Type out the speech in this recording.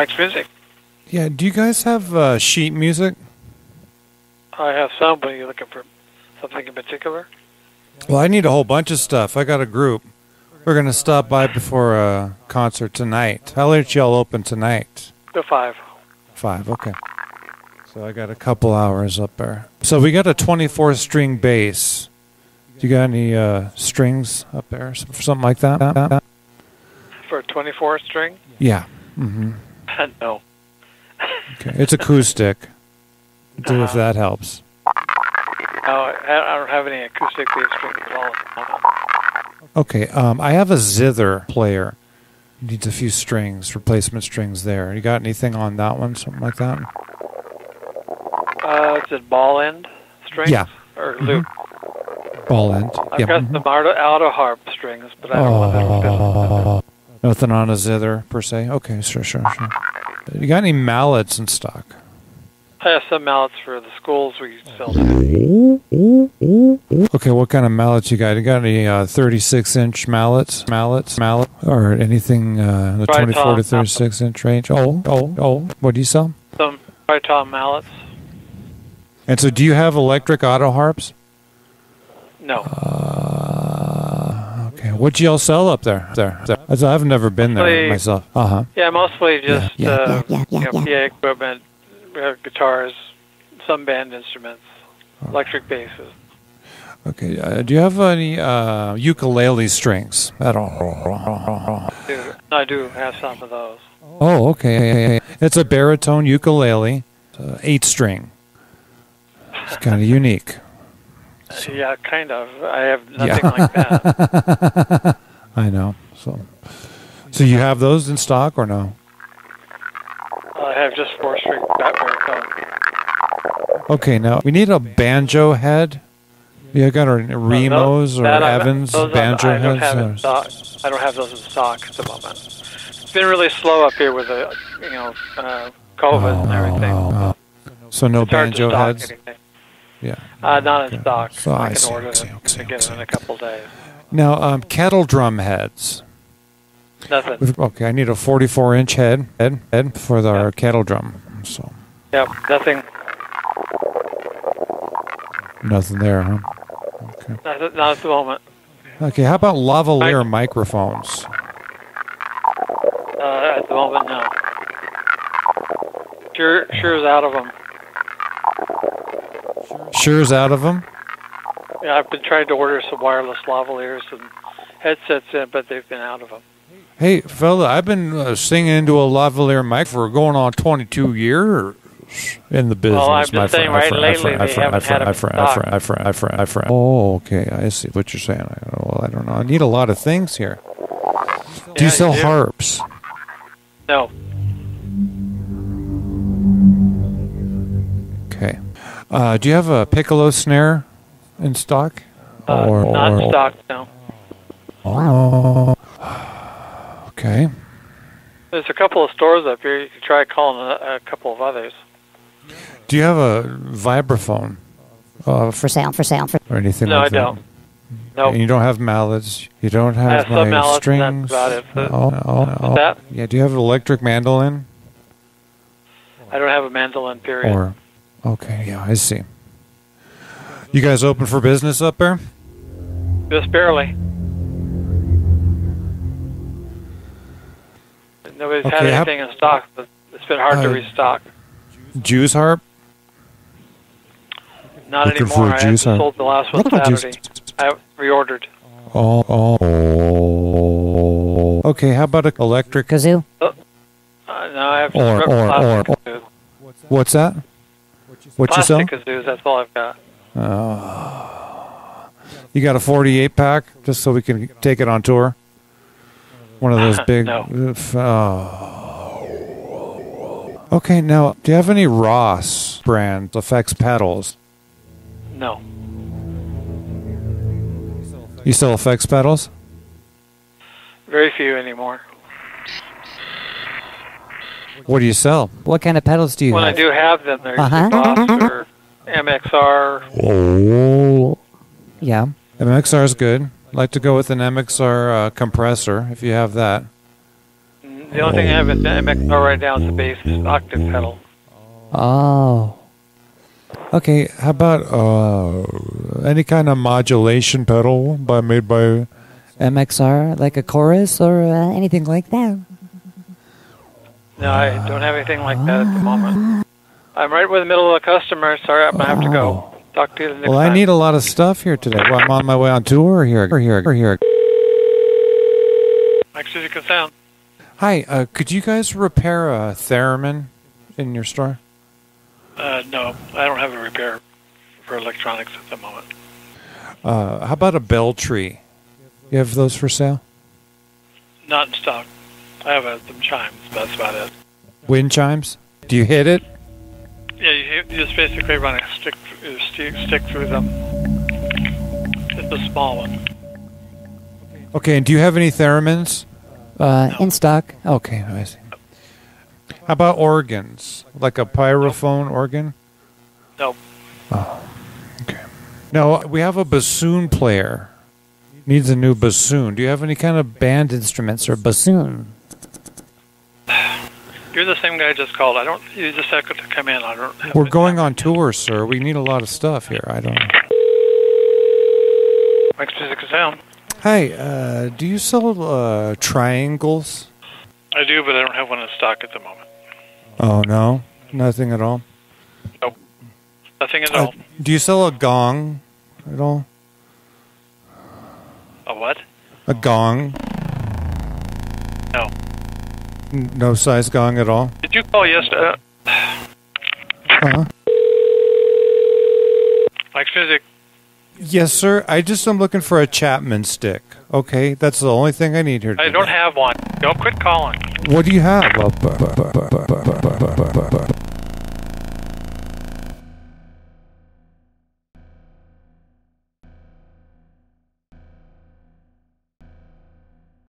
Mike's Music. Yeah. Do you guys have uh, sheet music? I have some, but are you looking for something in particular? Well, I need a whole bunch of stuff. I got a group. We're gonna stop by before a concert tonight. How late y'all open tonight? Go five. Five. Okay. So I got a couple hours up there. So we got a 24 string bass. Do you got any uh, strings up there, something like that? For a 24 string? Yeah. hmm no. Okay. It's acoustic. Do if Uh-huh. that helps. No, I don't have any acoustic bass strings at all. the. Okay. Um, I have a zither player. Needs a few strings, replacement strings there. You got anything on that one? Something like that? Uh, is it ball end strings? Yeah. Or loop? Ball end. I've yeah. got mhm. some auto, auto harp strings, but I don't want them Oh, nothing on a zither per se. Okay, sure, sure, sure. You got any mallets in stock? I have some mallets for the schools we sell to. Okay, what kind of mallets you got? You got any uh, 36 inch mallets, mallets, mallet, or anything uh, the Right 24 to on. 36 inch range? Oh, oh, oh. What do you sell? Some Triton mallets. And so, do you have electric auto harps? No. Uh, what y'all sell up there? There, there. As I've never been there myself. Uh huh. Yeah, mostly just yeah, uh, yeah, yeah, you know, yeah. PA equipment, uh, guitars, some band instruments, electric basses. Okay. Uh, do you have any uh, ukulele strings at all? Do, I do have some of those. Oh, okay. It's a baritone ukulele, uh, eight string. It's kind of unique. Yeah, kind of. I have nothing Yeah. like that. I know. So, so you have those in stock or no? I have just four string baritone. Okay. Now we need a banjo head. You got our Remos or That I- Evans I- banjo I don't heads? have in or- stock. I don't have those in stock at the moment. It's been really slow up here with the, you know, uh, COVID and everything. Oh, so no It's banjo heads. anything. Yeah. Uh, not in stock. So I I can see, order see, them get them in a couple days. Now, um, kettle drum heads. Nothing. Okay, I need a 44 inch head head head for the, our kettle drum. So Yep, nothing. nothing there, huh? Okay. Not, at- not at the moment. Okay, how about lavalier microphones? Uh, at the moment, no. Sure, Shure is out of them. Shure's out of them. Yeah, I've been trying to order some wireless lavaliers and headsets in, but they've been out of them. Hey, fella, I've been uh, singing into a lavalier mic for going on 22 years in the business. Well, I'm just my saying friend, right my friend, lately my they friend, haven't had friend, them friend, friend, friend, friend. Oh, okay, I see what you're saying. I, well, I don't know. I need a lot of things here. Do you sell harps? No, Uh, do you have a piccolo snare in stock? uh, not in stock. No, Oh. Okay. there's a couple of stores up here. You could try calling a, a couple of others. Do you have a vibraphone? Uh, For sale, for sale, for or anything No, like I that? don't. Nope. And you don't have mallets. You don't I have have my mallets, and that's about it. Oh, oh, oh. that? Yeah. Do you have an electric mandolin? I don't have a mandolin. Period. Or okay, yeah, I see. You guys open for business up there? Just barely. Nobody's had Okay, how- anything in stock, but it's been hard to Uh, restock. Jews harp? Not looking for anymore. a I juice, huh? sold the last one Looking for juice. Saturday. I reordered. Oh, oh. Okay, how about an electric kazoo. Uh, no, I have Or- just or- plastic or- kazoos. What's that? What you sell? Kazoos. That's all I've got. Oh. You got a 48 pack just so we can take it on tour? One of those big. No. Oh. Okay, now, do you have any Ross brand effects pedals? No, You sell effects pedals? very few anymore. What do you sell? What kind of pedals do you when I do have them, they're Uh-huh. Boss or MXR. Oh. Yeah. MXR is good. like to go with an MXR uh, compressor if you have that. The only thing I have is the MXR right now is the bass octave pedal. Oh. Okay, how about uh, any kind of modulation pedal by made by? MXR, like a chorus or uh, anything like that. No, I don't have anything like that at the moment. I'm right with the middle of a customer. Sorry, I'm gonna have to go. Talk to you the next Well, I time. need a lot of stuff here today. Well, I'm on my way on tour here. Here, here. Mike's Music Sound. Hi, uh, could you guys repair a theremin in your store? Uh, no, I don't have a repair for electronics at the moment. Uh, how about a bell tree? You have those for sale? Not in stock. I have uh, some chimes. But that's about it. Wind chimes? Do you hit it? Yeah, you, hit- you just basically run a stick, uh, stick, stick through them. It's a small one. Okay, and do you have any theremins? Uh, in stock. Okay, I see. How about organs? Like a pyrophone organ? No, Okay. No, we have a bassoon player. Needs a new bassoon. Do you have any kind of band instruments or bassoon? You're the same guy I just called. I don't. You just have to come in. I don't. Have We're going on tour, sir. We need a lot of stuff here. I don't know. Mike's Music Sound. Hi, uh, do you sell uh, triangles? I do, but I don't have one in stock at the moment. Oh, no? Nothing at all? Nope, Nothing at Uh, all. do you sell a gong at all? A what? A gong? No. Size gong at all? Did you call yesterday? Uh, Uh-huh. Mike's Music. Yes, sir. I just am looking for a Chapman stick. Okay, that's the only thing I need here. I don't have one. Don't quit calling. What do you have?